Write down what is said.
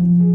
Mm-hmm.